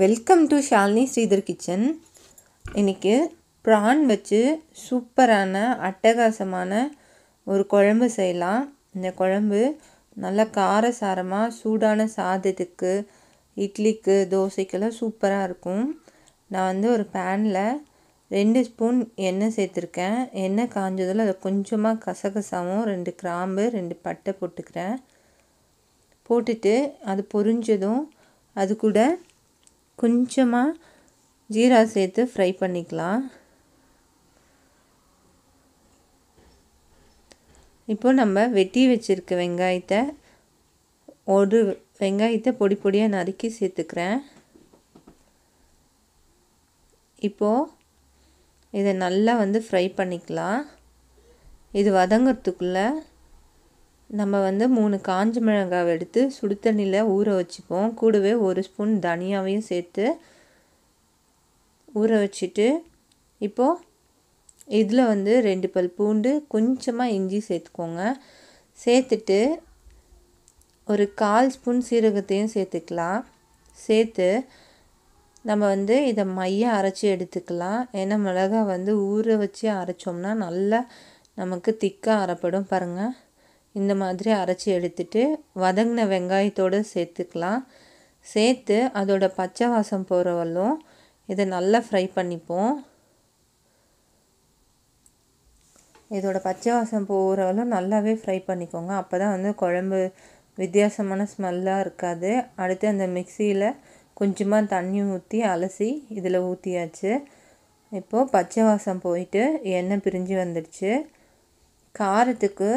Welcome to Shalini Sridhar kitchen இன்றைக்கி prawn வச்சு சூப்பரான அட்டகாசமான ஒரு குழம்பு செய்யலாம். இந்த குழம்பு நல்லா காரசாரமாக சூடான சாதத்துக்கு இட்லிக்கு தோசைக்கெல்லாம் சூப்பராக இருக்கும். நான் வந்து ஒரு பேனில் ரெண்டு ஸ்பூன் எண்ணெய் சேர்த்துருக்கேன். எண்ணெய் காஞ்சதில் அதை கொஞ்சமாக கசகசாவும் ரெண்டு கிராம்பு ரெண்டு பட்டை போட்டுக்கிறேன். போட்டுட்டு அது பொரிஞ்சதும் அது கூட கொஞ்சமாக ஜீரா சேர்த்து ஃப்ரை பண்ணிக்கலாம். இப்போ நம்ம வெட்டி வச்சுருக்க வெங்காயத்தை ஒரு வெங்காயத்தை பொடி பொடியாக நறுக்கி சேர்த்துக்கிறேன். இப்போது இதை நல்லா வந்து ஃப்ரை பண்ணிக்கலாம். இது வதங்கிறதுக்குள்ளே நம்ம வந்து மூணு காஞ்ச மிளகாவை எடுத்து சுடு தண்ணியில் ஊற வச்சுப்போம். கூடவே ஒரு ஸ்பூன் தனியாவையும் சேர்த்து ஊற வச்சுட்டு இப்போது இதில் வந்து ரெண்டு பல் பூண்டு கொஞ்சமாக இஞ்சி சேர்த்துக்கோங்க. சேர்த்துட்டு ஒரு கால் ஸ்பூன் சீரகத்தையும் சேர்த்துக்கலாம். சேர்த்து நம்ம வந்து இதை மையம் அரைச்சி எடுத்துக்கலாம். ஏன்னா மிளகா வந்து ஊற வச்சு அரைச்சோம்னா நல்லா நமக்கு திக்காக அரைப்படும் பாருங்கள் இந்த மாதிரி அரைச்சி எடுத்துட்டு வதங்கின வெங்காயத்தோடு சேர்த்துக்கலாம். சேர்த்து அதோட பச்சை வாசம் போகிற வரலும் இதை நல்லா ஃப்ரை பண்ணிப்போம். இதோட பச்சை வாசம் போகிற வரலும் நல்லாவே ஃப்ரை பண்ணிக்கோங்க. அப்போ தான் வந்து குழம்பு வித்தியாசமான ஸ்மெல்லாக இருக்காது. அடுத்து அந்த மிக்சியில் கொஞ்சமாக தண்ணி ஊற்றி அலசி இதில் ஊற்றியாச்சு இப்போது பச்சை வாசம் போயிட்டு எண்ணெய் பிரிஞ்சு வந்துடுச்சு. காரத்துக்கு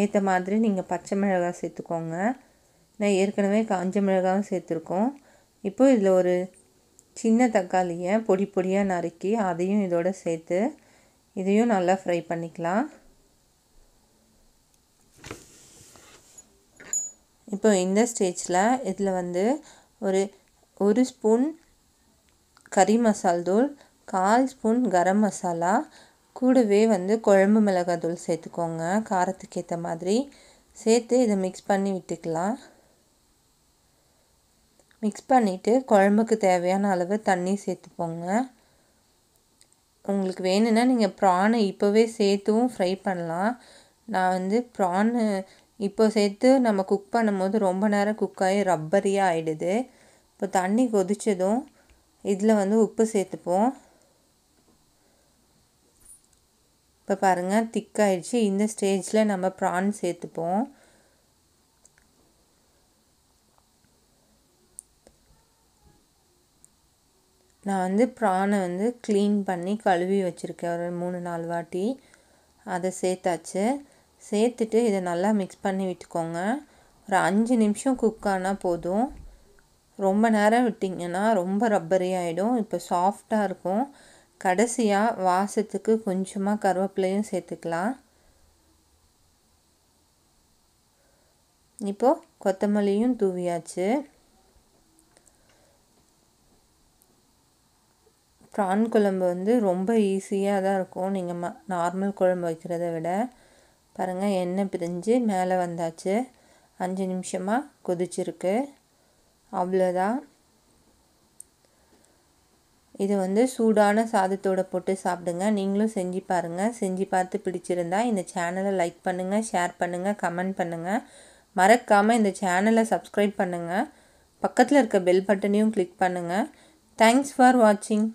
ஏற்ற மாதிரி நீங்கள் பச்சை மிளகாய் சேர்த்துக்கோங்க. நான் ஏற்கனவே காஞ்ச மிளகாவும் சேர்த்துருக்கோம். இப்போ இதில் ஒரு சின்ன தக்காளியை பொடி பொடியாக நறுக்கி அதையும் இதோட சேர்த்து இதையும் நல்லா ஃப்ரை பண்ணிக்கலாம். இப்போ இந்த ஸ்டேஜில் இதில் வந்து ஒரு ஒரு ஸ்பூன் கறி மசால் தூள் கால் ஸ்பூன் கரம் மசாலா கூடவே வந்து குழம்பு மிளகாய் தூள் சேர்த்துக்கோங்க. காரத்துக்கு ஏற்ற மாதிரி சேர்த்து இதை மிக்ஸ் பண்ணி விட்டுக்கலாம். மிக்ஸ் பண்ணிவிட்டு குழம்புக்கு தேவையான அளவு தண்ணி சேர்த்துப்போங்க உங்களுக்கு வேணும்னா நீங்கள் ப்ரானை இப்போவே சேர்த்தும் ஃப்ரை பண்ணலாம். நான் வந்து ப்ரானு இப்போ சேர்த்து நம்ம குக் பண்ணும்போது ரொம்ப நேரம் குக் ஆகி ரப்பரியாக ஆகிடுது இப்போ தண்ணி கொதித்ததும் இதில் வந்து உப்பு சேர்த்துப்போம். இப்போ பாருங்கள் திக்காயிடுச்சு இந்த ஸ்டேஜில் நம்ம ப்ரான் சேர்த்துப்போம். நான் வந்து ப்ரானை வந்து க்ளீன் பண்ணி கழுவி வச்சுருக்கேன். ஒரு மூணு நாலு வாட்டி. அதை சேர்த்தாச்சு. சேர்த்துட்டு இதை நல்லா மிக்ஸ் பண்ணி விட்டுக்கோங்க. ஒரு அஞ்சு நிமிஷம் குக் ஆனால் போதும். ரொம்ப நேரம் விட்டிங்கன்னா ரொம்ப ரப்பரி ஆகிடும் இப்போ சாஃப்டாக இருக்கும். கடைசியாக வாசத்துக்கு கொஞ்சமாக கருவேப்பிலையும் சேர்த்துக்கலாம். இப்போது கொத்தமல்லியும் தூவியாச்சு. ப்ரான் குழம்பு வந்து ரொம்ப ஈஸியாக தான் இருக்கும். நீங்கள் ம நார்மல் குழம்பு வைக்கிறத விட. பாருங்கள் எண்ணெய் பிரிஞ்சு மேலே வந்தாச்சு. அஞ்சு நிமிஷமாக கொதிச்சிருக்கு. அவ்வளோதான் இது வந்து சூடான சாதத்தோடு போட்டு சாப்பிடுங்க. நீங்களும் செஞ்சு பாருங்கள் செஞ்சு பார்த்து பிடிச்சிருந்தா இந்த சேனலை லைக் பண்ணுங்கள் ஷேர் பண்ணுங்கள் கமெண்ட் பண்ணுங்கள் மறக்காமல் இந்த சேனலை சப்ஸ்கிரைப் பண்ணுங்கள் பக்கத்தில் இருக்க பெல் பட்டனையும் கிளிக் பண்ணுங்கள் தேங்க்ஸ் ஃபார் வாட்சிங்